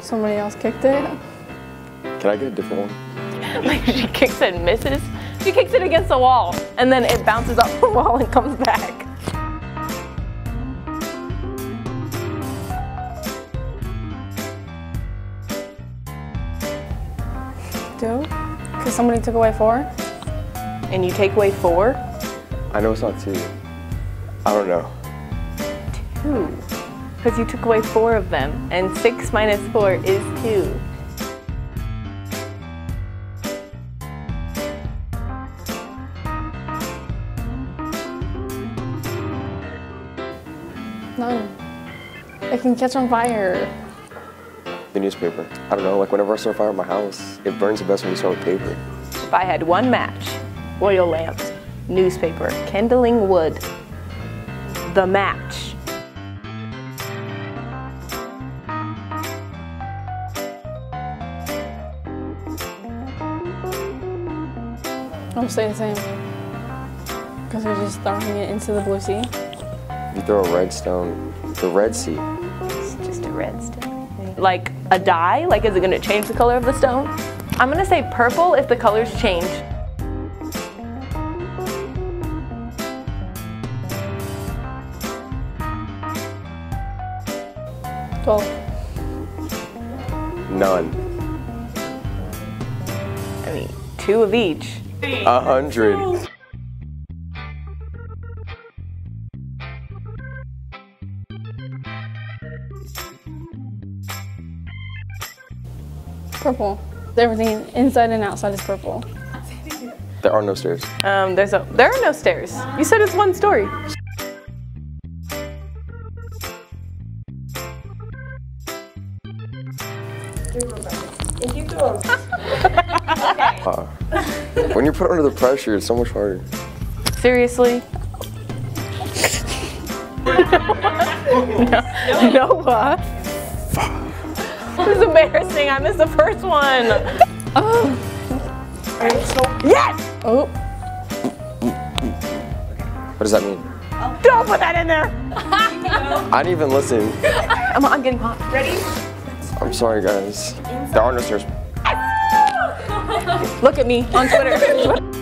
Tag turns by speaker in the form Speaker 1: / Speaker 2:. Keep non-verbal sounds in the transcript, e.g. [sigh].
Speaker 1: Somebody else kicked it.
Speaker 2: Can I get a different one? [laughs]
Speaker 3: Like she kicks it and misses. She kicks it against the wall and then it bounces off the [laughs] wall and comes back.
Speaker 1: Two? Because somebody took away four?
Speaker 3: And you take away four?
Speaker 2: I know it's not two. I don't know.
Speaker 3: Two. Because you took away four of them. And six minus four is two.
Speaker 1: None. It can catch on fire.
Speaker 2: The newspaper. I don't know, like whenever I start a fire at my house, it burns the best when you start with paper.
Speaker 3: If I had one match, oil lamps, newspaper, kindling wood, the match.
Speaker 1: I'll say the same. Because they're just throwing it into the blue sea.
Speaker 2: You throw a red stone, the Red Sea.
Speaker 3: It's just a red stone. Like a dye? Like is it gonna change the color of the stone? I'm gonna say purple if the colors change.
Speaker 1: Twelve.
Speaker 2: None.
Speaker 3: I mean, two of each.
Speaker 2: A hundred.
Speaker 1: Purple. Everything inside and outside is purple.
Speaker 2: There are no stairs.
Speaker 3: Um, there's a, there are no stairs. You said it's one story.
Speaker 2: Uh, [laughs] when you're put under the pressure, it's so much harder.
Speaker 3: Seriously? [laughs] no. Noah. [laughs] This is embarrassing. I missed the first one. Oh. Yes!
Speaker 1: Oh,
Speaker 2: What does that mean?
Speaker 3: Don't put that in there. [laughs]
Speaker 2: I didn't even listen.
Speaker 3: I'm, I'm getting hot. Ready?
Speaker 2: I'm sorry, guys. There are no stairs.
Speaker 3: Look at me on Twitter. [laughs]